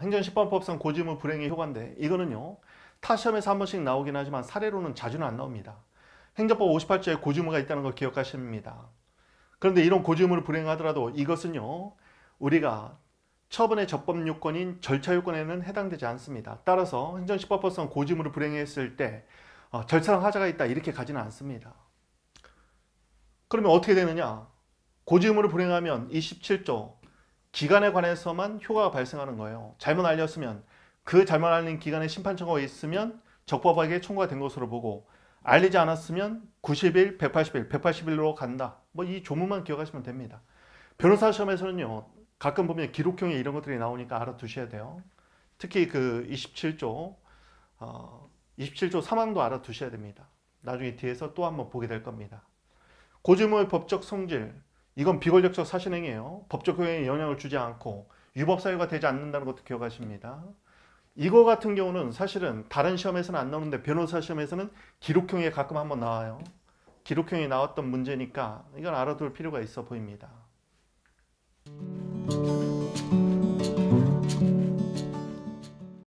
행정심판법상 고지의무 불행의 효과인데 이거는요 타 시험에서 한 번씩 나오긴 하지만 사례로는 자주는 안 나옵니다. 행정법 58조에 고지의무가 있다는 걸 기억하십니다. 그런데 이런 고지의무를 불행하더라도 이것은요 우리가 처분의 적법 요건인 절차 요건에는 해당되지 않습니다. 따라서 행정심판법상 고지의무를 불행했을 때 어, 절차상 하자가 있다 이렇게 가지는 않습니다. 그러면 어떻게 되느냐? 고지의무를 불행하면 27조 기간에 관해서만 효과가 발생하는 거예요. 잘못 알렸으면 그 잘못 알린 기간에 심판 청구가 있으면 적법하게 청구가 된 것으로 보고 알리지 않았으면 90일, 180일, 180일로 간다. 뭐 이 조문만 기억하시면 됩니다. 변호사 시험에서는요. 가끔 보면 기록형의 이런 것들이 나오니까 알아두셔야 돼요. 특히 그 27조 어, 27조 3항도 알아두셔야 됩니다. 나중에 뒤에서 또 한번 보게 될 겁니다. 고지의무의 법적 성질 이건 비권력적 사실행위예요. 법적 효행에 영향을 주지 않고 유법 사유가 되지 않는다는 것도 기억하십니다. 이거 같은 경우는 사실은 다른 시험에서는 안 나오는데 변호사 시험에서는 기록형에 가끔 한번 나와요. 기록형이 나왔던 문제니까 이건 알아둘 필요가 있어 보입니다.